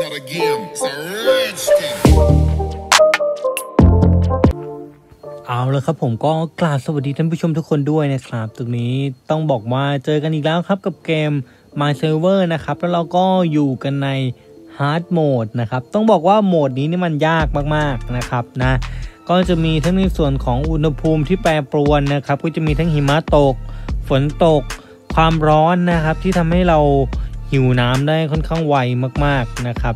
not a game, it's a red skin. เอาละครับผมก็กราบสวัสดีท่านผู้ชมทุกคนด้วยนะครับ ตรงนี้ต้องบอกว่าเจอกันอีกแล้วครับกับเกม My Server นะครับ แล้วเราก็อยู่กันใน Hard Mode นะครับ ต้องบอกว่าโหมดนี้นี่มันยากมากๆนะครับนะ ก็จะมีทั้งในส่วนของอุณหภูมิที่แปรปรวนนะครับ ก็จะมีทั้งหิมะตก ฝนตก ความร้อนนะครับที่ทำให้เรา หิวน้ำได้ค่อนข้างไวมากๆนะครับ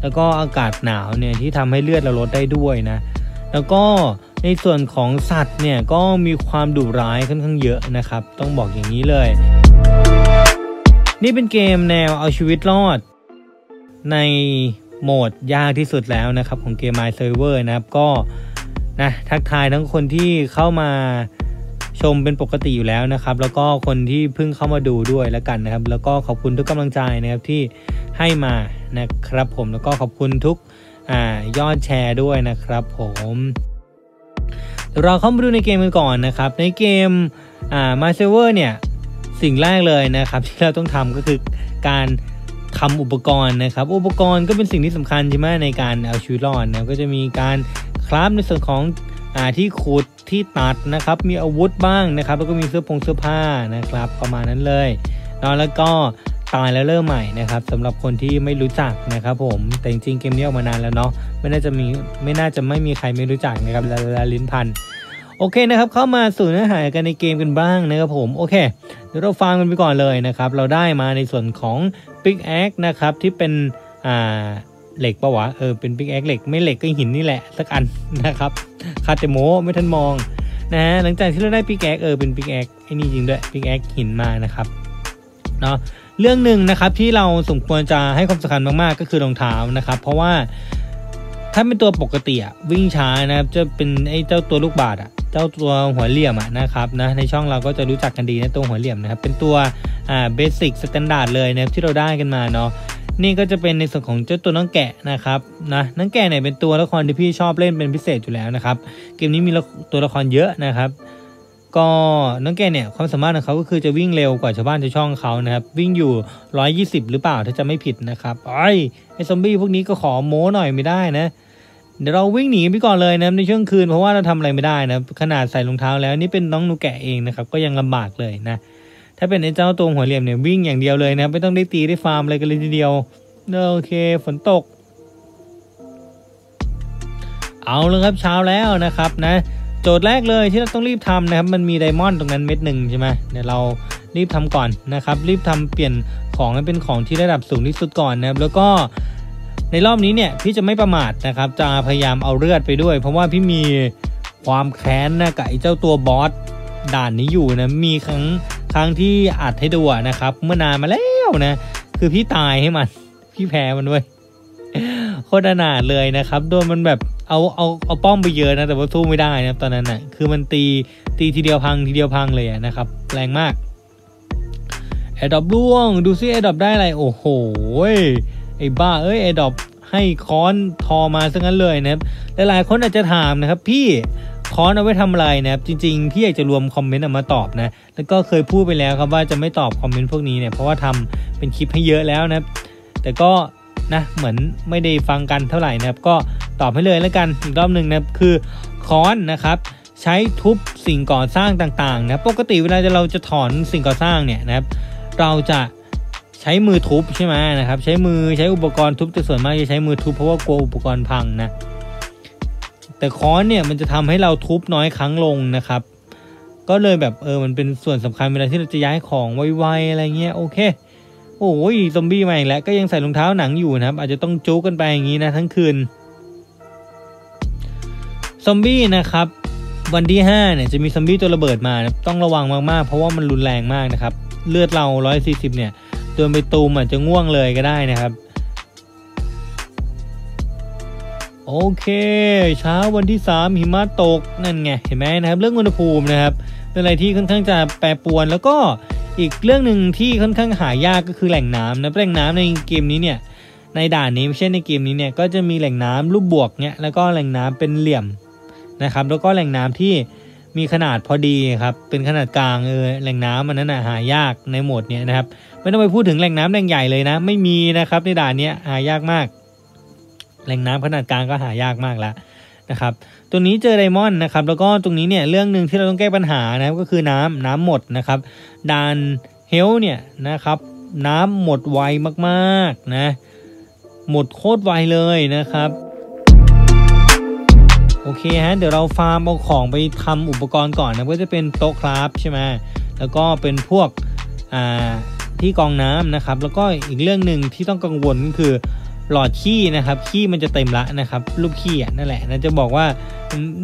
แล้วก็อากาศหนาวเนี่ยที่ทำให้เลือดเราลดได้ด้วยนะ แล้วก็ในส่วนของสัตว์เนี่ยก็มีความดุร้ายค่อนข้างเยอะนะครับ ต้องบอกอย่างนี้เลย นี่เป็นเกมแนวเอาชีวิตรอด ในโหมดยากที่สุดแล้วนะครับของเกม My Server นะครับก็นะทักทายทั้งคนที่เข้ามา ชมเป็นปกติอยู่แล้วนะครับ แล้วก็คนที่เพิ่งเข้ามาดูด้วยแล้วกันนะครับ แล้วก็ขอบคุณทุกกำลังใจนะครับที่ให้มานะครับผมแล้วก็ขอบคุณทุกอ่ายอดแชร์ด้วยนะครับผมเดี๋ยวเราเข้ามาดูในเกมกันก่อนนะครับ ในเกมอ่า My Server เนี่ยสิ่งแรกเลยนะครับ ที่เราต้องทำก็คือการทำอุปกรณ์นะครับ อุปกรณ์ก็เป็นสิ่งที่สำคัญใช่ไหมในการเอาชีวิตรอดนะก็จะมีการคราฟในส่วนของ อ่าที่ขุดที่ตัดนะครับ มีอาวุธบ้างนะครับ แล้วก็มีเสื้อผงเสื้อผ้านะครับ ประมาณนั้นเลยเนาะแล้วก็ตายแล้วเริ่มใหม่นะครับสำหรับคนที่ไม่รู้จักนะครับผมแต่จริงๆเกมนี้ออกมานานแล้วเนาะไม่น่าจะมีไม่น่าจะไม่มีใครไม่รู้จักนะครับลาลาลิ้นพันโอเคนะครับเข้ามาสู่เนื้อหากันในเกมกันบ้างนะครับผมโอเคเดี๋ยวเราฟังกันไปก่อนเลยนะครับ เราได้มาในส่วนของ Big a x นะครับที่เป็นอ่าเหล็กปะวะเออเป็น Big a x เหล็กไม่เหล็กก็หินนี่แหละสักอันนะครับ คาเตโมไม่ทันมองนะฮะหลังจากที่เราได้ Big a x เออเป็น Big a x ไอ้นี่จริงด้วย Big a x หินมานะครับเนาะเรื่องหนึ่งนะครับที่เราสมควรจะให้ความสำคัญมากๆ ก็คือรองเท้านะครับ เพราะว่าถ้าเป็นตัวปกติอะวิ่งช้านะครับจะเป็นไอ้เจ้าตัวลูกบาศก์อะเจ้าตัวหัวเหลี่ยมอะนะครับนะในช่องเราก็จะรู้จักกันดีนะตัวหัวเหลี่ยมนะครับเป็นตัวอ่า basic standard เลยนะครับที่เราได้กันมาเนาะ นี่ก็จะเป็นในส่วนของเจ้าตัวน้องแกะนะครับนะน้องแกะเนี่ยเป็นตัวละครที่พี่ชอบเล่นเป็นพิเศษอยู่แล้วนะครับเกมนี้มีตัวละครเยอะนะครับ ก็น้องแกะเนี่ยความสามารถของเขาก็คือจะวิ่งเร็วกว่าชาวบ้านชาวช่องเขานะครับวิ่งอยู่ 120 หรือเปล่าถ้าจะไม่ผิดนะครับไอ้ไอ้ซอมบี้พวกนี้ก็ขอโม้หน่อยไม่ได้นะเดี๋ยวเราวิ่งหนีไปก่อนเลยนะในช่วงคืนเพราะว่าเราทำอะไรไม่ได้นะขนาดใส่รองเท้าแล้วนี่เป็นน้องหนูแกะเองนะครับก็ยังลำบากเลยนะ ถ้าเป็นไอ้เจ้าตัวหัวเหลี่ยมเนี่ยวิ่งอย่างเดียวเลยนะไม่ต้องได้ตีได้ฟาร์มอะไรกันเลยทีเดียวโอเคฝนตก เอาเลยครับเช้าแล้วนะครับนะโจทย์แรกเลยที่เราต้องรีบทำนะครับมันมีไดมอนด์ตรงนั้นเม็ดหนึ่งใช่ไหมเดี๋ยวเรารีบทำก่อนนะครับ รีบทำเปลี่ยนของให้เป็นของที่ระดับสูงที่สุดก่อนนะครับ แล้วก็ในรอบนี้เนี่ยพี่จะไม่ประมาทนะครับ จะพยายามเอาเลือดไปด้วย เพราะว่าพี่มีความแค้นนะกับไอ้เจ้าตัวบอสด่านนี้อยู่นะมีครั้ง ครั้งที่อัดให้ดูนะครับ เมื่อนานมาแล้วนะ คือพี่ตายให้มัน พี่แพ้มันด้วยโคตรอนาถเลยนะครับ โดนมันแบบเอาเอาเอาป้อมไปเยอะนะแต่ว่าสู้ไม่ได้นะตอนนั้นนะ่ะ คือมันตีตีทีเดียวพังทีเดียวพังเลยนะครับ แรงมาก airdrop ร่วง ดูซิ airdrop ได้อะไร โอ้โหไอ้บ้าเอ้ย airdropให้ค้อนทอมาซะงั้นเลยนะครับหลายๆคนอาจจะถามนะครับ พี่ ค้อนเอาไว้ทำอะไรนะครับจริงๆพี่อยากจะรวมคอมเมนต์ออกมาตอบนะแล้วก็เคยพูดไปแล้วครับว่าจะไม่ตอบคอมเมนต์พวกนี้เนี่ยเพราะว่าทำเป็นคลิปให้เยอะแล้วนะครับแต่ก็นะเหมือนไม่ได้ฟังกันเท่าไหร่นะครับ ก็ตอบให้เลยแล้วกันอีกรอบหนึ่งนะครับคือค้อนนะครับใช้ทุบสิ่งก่อสร้างต่างๆนะปกติเวลาเราจะถอนสิ่งก่อสร้างเนี่ยนะครับเราจะใช้มือทุบใช่ไหมนะครับใช้มือใช้อุปกรณ์ทุบแต่ส่วนมากจะใช้มือทุบเพราะว่ากลัวอุปกรณ์พังนะ แต่ค้อนเนี่ยมันจะทำให้เราทุบน้อยครั้งลงนะครับ ก็เลยแบบเออมันเป็นส่วนสำคัญเวลาที่เราจะย้ายของไวๆอะไรเงี้ยโอเค โอ้ยซอมบี้มาอีกแล้วก็ยังใส่รองเท้าหนังอยู่นะครับ อาจจะต้องจู๊กันไปอย่างนี้นะทั้งคืนซอมบี้นะครับวันที่5เนี่ยจะมีซอมบี้ตัวระเบิดมานะต้องระวังมากๆ เพราะว่ามันรุนแรงมากนะครับ เลือดเรา 140 เนี่ยโดนไปตูมอาจจะง่วงเลยก็ได้นะครับ โอเค เช้าวันที่ 3 หิมะตกนั่นไงเห็นไหมนะครับ เรื่องอุณหภูมินะครับเป็นอะไรที่ค่อนข้างจะแปรปรวนแล้วก็อีกเรื่องหนึ่งที่ค่อนข้างหายากก็คือแหล่งน้ำนะแหล่งน้ำในเกมนี้เนี่ยในด่านนี้ไม่ใช่ในเกมนี้เนี่ยก็จะมีแหล่งน้ำรูปบวกเนี่ยแล้วก็แหล่งน้ำเป็นเหลี่ยมนะครับแล้วก็แหล่งน้ำที่มีขนาดพอดีครับเป็นขนาดกลางเออแหล่งน้ำมันนั้นนะหายากในโหมดเนี้ยนะครับไม่ต้องไปพูดถึงแหล่งน้ำแหล่งใหญ่เลยนะ ไม่มีนะครับในด่านนี้หายากมาก แหล่งน้ำขนาดกลางก็หายากมากแล้วนะครับตรงนี้เจอไดมอนด์นะครับแล้วก็ตรงนี้เนี่ยเรื่องหนึ่งที่เราต้องแก้ปัญหานะก็คือน้ำน้ำหมดนะครับดานเฮลเนี่ยนะครับน้ำหมดไวมากๆนะหมดโคตรไวเลยนะครับโอเคฮะเดี๋ยวเราฟาร์มเอาของไปทำอุปกรณ์ก่อนนะก็จะเป็นโต๊ะคราฟใช่ไหมแล้วก็เป็นพวกอ่าที่กองน้ำนะครับ แล้วก็อีกเรื่องหนึ่งที่ต้องกังวลก็คือ หลอดขี้นะครับขี้มันจะเต็มละนะครับรูปขี้อะนั่นแหละนะจะบอกว่า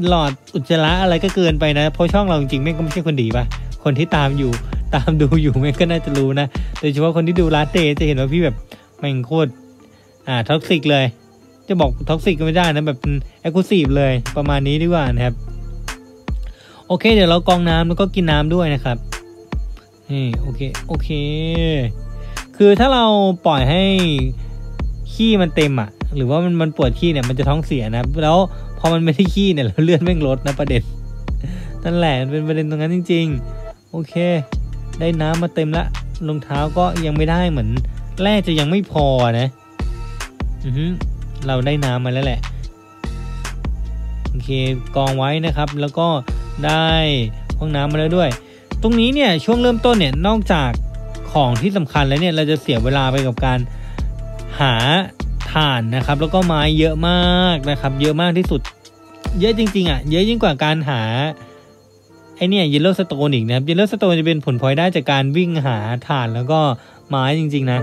หลอดอุจจาระอะไรก็เกินไปนะเพราะช่องเราจริงๆแม่งก็ไม่ใช่คนดีปะคนที่ตามอยู่ตามดูอยู่แม่งก็น่าจะรู้นะโดยเฉพาะคนที่ดูลาเต้จะเห็นว่าพี่แบบแม่งโคตรอ่า toxic เลย จะบอก toxic ก็ไม่ได้นะแบบ exclusive เลยประมาณนี้ดีกว่านะครับ โอเค เดี๋ยวเรากรองน้ำแล้วก็กินน้ำด้วยนะครับนี่โอเคโอเค คือถ้าเราปล่อยให้ ขี้มันเต็มอะ หรือว่ามันมันปวดขี้เนี่ยมันจะท้องเสียนะแล้วพอมันไม่ได้ขี้เนี่ยแล้วเลือดแม่งลดนะประเด็นนั่นแหละมันเป็นประเด็นตรงนั้นจริง ๆ โอเค ได้น้ำมาเต็มละรองเท้าก็ยังไม่ได้เหมือน แรกจะยังไม่พอนะอือฮึเราได้น้ำมาแล้วแหละโอเคกองไว้นะครับ แล้วก็ได้ห้องน้ำมาแล้วด้วย ตรงนี้เนี่ยช่วงเริ่มต้นเนี่ยนอกจากของที่สำคัญแล้วเนี่ยเราจะเสียเวลาไปกับการ หาถ่านนะครับ แล้วก็ไม้เยอะมากนะครับ เยอะมากที่สุด เยอะจริง ๆ อะ เยอะยิ่งกว่าการหาไอเนี่ย yellow stone อีกนะครับ yellow stone จะเป็นผลพลอยได้จากการวิ่งหาถ่านแล้วก็ไม้จริง ๆ นะ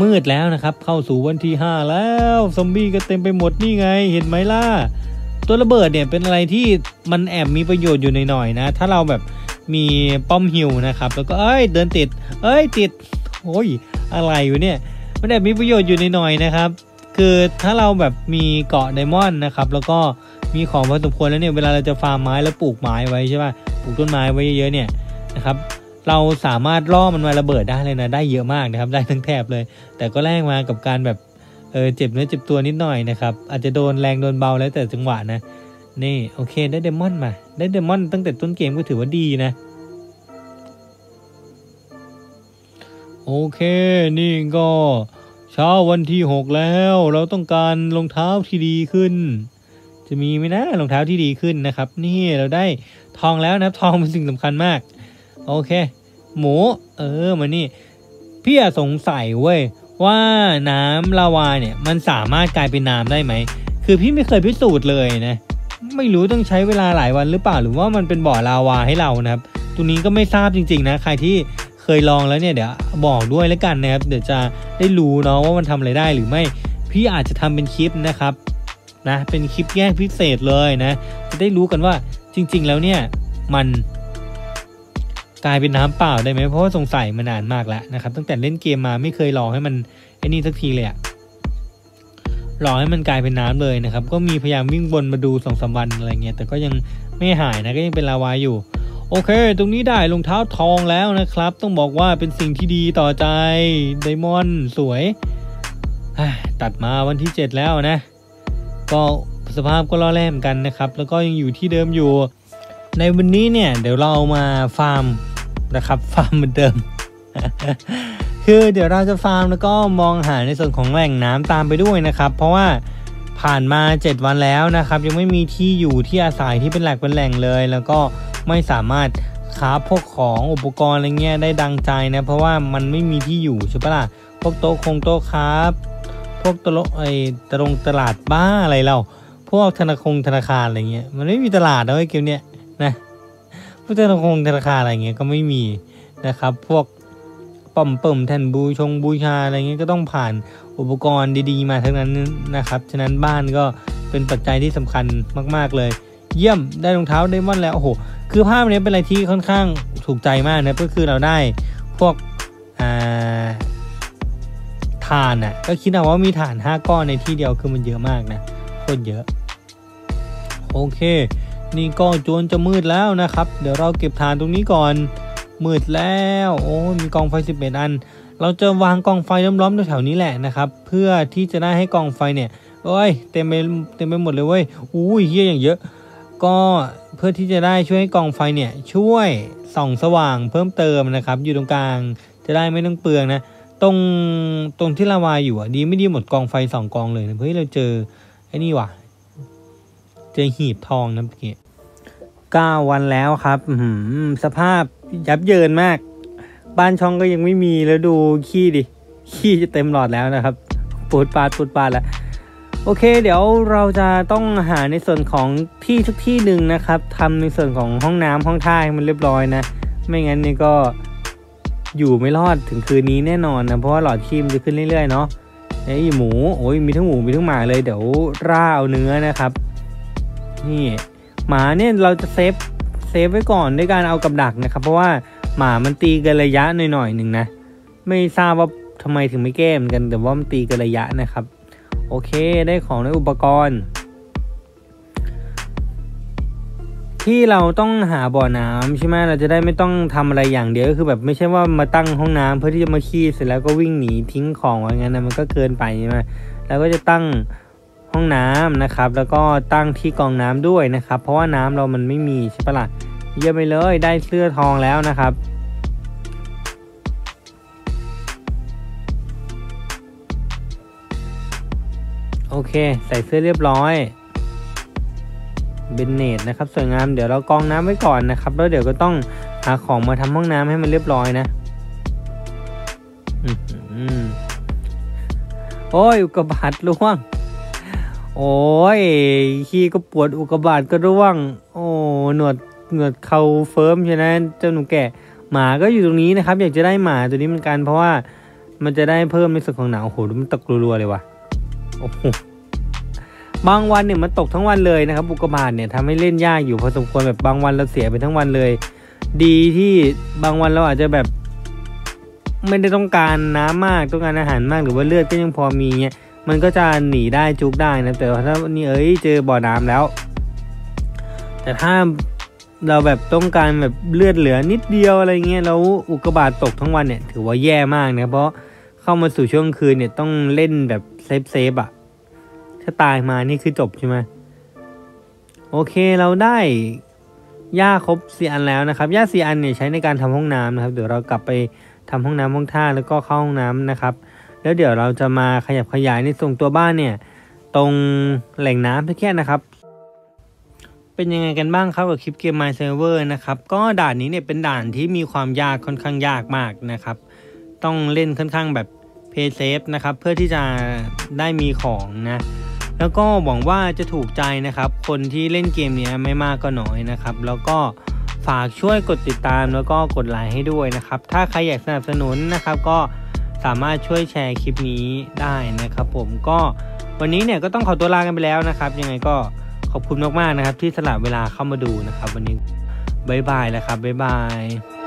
มืดแล้วนะครับ เข้าสู่วันที่ 5 แล้วซอมบี้ก็เต็มไปหมดนี่ไง เห็นไหมล่ะตัวระเบิดเนี่ยเป็นอะไรที่มันแอบมีประโยชน์อยู่หน่อยๆนะ ถ้าเราแบบมีป้อมฮิวนะครับ แล้วก็เอ้ยเดินติด เอ้ยติด โอ้ยอะไรอยู่เนี่ยมันแอบมีประโยชน์อยู่นหน่อยนะครับ คือถ้าเราแบบมีเกาะไดมอนด์นะครับ แล้วก็มีของพอสมควรแล้วเนี่ยเวลาเราจะฟาร์มไม้แล้วปลูกไม้ไว้ใช่ป่ะปลูกต้นไม้ไว้เยอะๆเนี่ยนะครับเราสามารถล่อมันมาระเบิดได้เลยนะได้เยอะมากนะครับได้ทั้งแถบเลย แต่ก็แลกมากับการแบบเออเจ็บเนื้อเจ็บตัวนิดหน่อยนะครับอาจจะโดนแรงโดนเบาแล้วแต่จังหวะนะนี่โอเคได้เดมอนมา ได้เดมอนตั้งแต่ต้นเกมก็ถือว่าดีนะ โอเค นี่ก็เช้าวันที่หกแล้ว เราต้องการรองเท้าที่ดีขึ้น จะมีไหมนะรองเท้าที่ดีขึ้นนะครับ นี่เราได้ทองแล้วนะครับทองเป็นสิ่งสำคัญมาก โอเค หมู เออมานี่พี่อะสงสัยเว้ยว่าน้ำลาวาเนี่ยมันสามารถกลายเป็นน้ำได้ไหม คือพี่ไม่เคยพิสูจน์เลยนะ ไม่รู้ต้องใช้เวลาหลายวันหรือเปล่า หรือว่ามันเป็นบ่อลาวาให้เรานะครับตรงนี้ก็ไม่ทราบจริง ๆ นะ ใครที่ เคยลองแล้วเนี่ยเดี๋ยวบอกด้วยแล้วกันนะครับ เดี๋ยวจะได้รู้เนาะว่ามันทำอะไรได้หรือไม่ พี่อาจจะทำเป็นคลิปนะครับนะเป็นคลิปแยกพิเศษเลยนะ จะได้รู้กันว่าจริง ๆ แล้วเนี่ยมันกลายเป็นน้ำเปล่าได้ไหมเพราะว่าสงสัยมานานมากแล้วนะครับ ตั้งแต่เล่นเกมมาไม่เคยลองให้มันไอ้นี่สักทีเลยอะลองให้มันกลายเป็นน้ำเลยนะครับ ก็มีพยายามวิ่งบนมาดูสองสามวันอะไรเงี้ยแต่ก็ยังไม่หายนะก็ยังเป็นลาวาอยู่ โอเค ตรงนี้ได้รองเท้าทองแล้วนะครับ ต้องบอกว่าเป็นสิ่งที่ดีต่อใจ diamond สวย ตัดมาวันที่ 7 แล้วนะ ก็สภาพก็ร่อแร่กันนะครับ แล้วก็ยังอยู่ที่เดิมอยู่ ในวันนี้เนี่ย เดี๋ยวเรามาฟาร์มนะครับ ฟาร์มเหมือนเดิม คือเดี๋ยวเราจะฟาร์มแล้วก็มองหาในส่วนของแหล่งน้ำตามไปด้วยนะครับ เพราะว่าผ่านมา 7 วันแล้วนะครับ ยังไม่มีที่อยู่ที่อาศัยที่เป็นแหล่งเป็นแหล่งเลย แล้วก็ ไม่สามารถคราพวกของอุปกรณ์อะไรเงี้ยได้ดังใจนะเพราะว่ามันไม่มีที่อยู่ใช่ปะล่ะพวกโต๊ะคงโต๊ะคราพวกตลไอ้ตรงตลาดบ้าอะไรเราพวกธนาคงธนาคารอะไรเงี้ยมันไม่มีตลาดนะไอ้เกมเนี้ยนะพวกธนาคงธนาคารอะไรเงี้ยก็ไม่มีนะครับ พวกป้อมเปิ่มแทนบูชงบูชาอะไรเงี้ยก็ต้องผ่านอุปกรณ์ดีๆ มาทั้งนั้นนะครับฉะนั้นบ้านก็เป็นปัจจัยที่สำคัญมาก ๆเลย เยี่ยมได้รองเท้าไดมอนด์แล้วโอ้โห คือภาพนี้เป็นอะไรที่ค่อนข้างถูกใจมากนะก็คือเราได้พวกอ่านอะก็คิดเอาว่ามีถ่าน 5 ก้อนในที่เดียวคือมันเยอะมากนะโคตรเยอะ โอเค นี่ก็จวนจะมืดแล้วนะครับ เดี๋ยวเราเก็บถ่านตรงนี้ก่อน มืดแล้วโอ้มีกองไฟ 11 อัน เราจะวางกองไฟล้อมๆแถวๆนี้แหละนะครับ เพื่อที่จะได้ให้กองไฟเนี่ยโอ้ยเต็มไปเต็มไปหมดเลยเว้ยอู้ยเฮียอย่างเยอะ ก็เพื่อที่จะได้ช่วยให้กองไฟเนี่ยช่วยส่องสว่างเพิ่มเติมนะครับ อยู่ตรงกลางจะได้ไม่ต้องเปลืองนะ ตรงตรงที่ละวายอยู่อะดีไม่ดีหมดกองไฟสองกองเลยนะเฮ้ยเราเจอไอ้นี่ว่ะเจอหีบทองนะเมื่อกี้เก้าวันแล้วครับอืมสภาพยับเยินมาก บ้านช่องก็ยังไม่มีแล้วดูขี้ดิขี้จะเต็มหลอดแล้วนะครับปูดปาดปูดปาดแล้ว โอเค เดี๋ยวเราจะต้องหาในส่วนของที่ทุกที่หนึ่งนะครับทำในส่วนของห้องน้ำห้องท่าให้มันเรียบร้อยนะ ไม่งั้นนี่ก็อยู่ไม่รอดถึงคืนนี้แน่นอนนะเพราะว่าหลอดขี้มันจะขึ้นเรื่อยๆเนาะไอ้หมูโอ้ยมีทั้งหมูมีทั้งหมาเลยเดี๋ยวล่าเอาเนื้อนะครับ นี่หมาเนี่ยเราจะ safe safe ไว้ก่อนด้วยการเอากับดักนะครับ เพราะว่าหมามันตีกันระยะหน่อยๆหนึ่งนะ ไม่ทราบว่าทำไมถึงไม่แก้มกัน แต่ว่ามันตีกันระยะนะครับ โอเค ได้ของในอุปกรณ์ ที่เราต้องหาบ่อน้ำใช่ไหมเราจะได้ไม่ต้องทำอะไรอย่างเดียวก็คือแบบไม่ใช่ว่ามาตั้งห้องน้ำเพื่อที่จะมาขี้เสร็จแล้วก็วิ่งหนีทิ้งของอะไว้งั้นนะมันก็เกินไปใช่ไหมแล้วก็จะตั้งห้องน้ำนะครับ แล้วก็ตั้งที่กองน้ำด้วยนะครับ เพราะว่าน้ำเรามันไม่มีใช่ปะล่ะเยี่ยมไปเลยได้เสื้อทองแล้วนะครับ โอเค ใส่เสื้อเรียบร้อยเบนเนตนะครับสวยงามเดี๋ยวเรากรองน้ำไว้ก่อนนะครับ แล้วเดี๋ยวก็ต้องหาของมาทำห้องน้ำให้มันเรียบร้อยนะอ๋ออโอ้ยอุกบาตร่วง โอ้ยขี้ก็ปวดอุกบาตก็ร่วง โอ้หนวดหนวดเขาเฟิร์มใช่ไหมเจ้าหนูแก่หมาก็อยู่ตรงนี้นะครับ อยากจะได้หมาตัวนี้เหมือนกันเพราะว่ามันจะได้เพิ่มในส่วนของหนาวโอ้โหดูมันตกรัวๆเลยว่ะ โอ้โหบางวันเนี่ยมันตกทั้งวันเลยนะครับอุกกาบาตเนี่ยทำให้เล่นยากอยู่พอสมควรแบบบางวันเราเสียไปทั้งวันเลย ดีที่บางวันเราอาจจะแบบ ไม่ได้ต้องการน้ำมากต้องการอาหารมากหรือว่าเลือดก็ยังพอมีเนี่ยมันก็จะหนีได้จุกได้นะแต่ว่าถ้านนี้เอ้ยเจอบ่อน้ำแล้ว แต่ถ้าเราแบบต้องการแบบเลือดเหลือนิดเดียวอะไรเงี้ยแล้วอุกกาบาตตกทั้งวันเนี่ย ถือว่าแย่มากนะเพราะเข้ามาสู่ช่วงคืนเนี่ยต้องเล่นแบบ safe safe อะ ถ้าตายมานี่คือจบใช่ไหมโอเคเราได้หญ้าครบสี่อันแล้วนะครับหญ้าสี่อันเนี่ยใช้ในการทำห้องน้ำนะครับ เดี๋ยวเรากลับไปทำห้องน้ำห้องท่าแล้วก็เข้าห้องน้ำนะครับ แล้วเดี๋ยวเราจะมาขยับขยายในส่งตัวบ้านเนี่ย ตรงแหล่งน้ำแค่นะครับ เป็นยังไงกันบ้างครับกับคลิปเกม My Server นะครับ ก็ด่านนี้เนี่ยเป็นด่านที่มีความยากค่อนข้างยากมากนะครับ ต้องเล่นค่อนข้างแบบเพย์เซฟนะครับ เพื่อที่จะได้มีของนะ แล้วก็หวังว่าจะถูกใจนะครับ คนที่เล่นเกมนี้ไม่มากก็น้อยนะครับ แล้วก็ฝากช่วยกดติดตามแล้วก็กดไลค์ให้ด้วยนะครับ ถ้าใครอยากสนับสนุนนะครับก็สามารถช่วยแชร์คลิปนี้ได้นะครับ ผมก็วันนี้เนี่ยก็ต้องขอตัวลากันไปแล้วนะครับ ยังไงก็ขอบคุณมากๆนะครับ ที่สละเวลาเข้ามาดูนะครับ วันนี้ bye bye แล้วครับ bye bye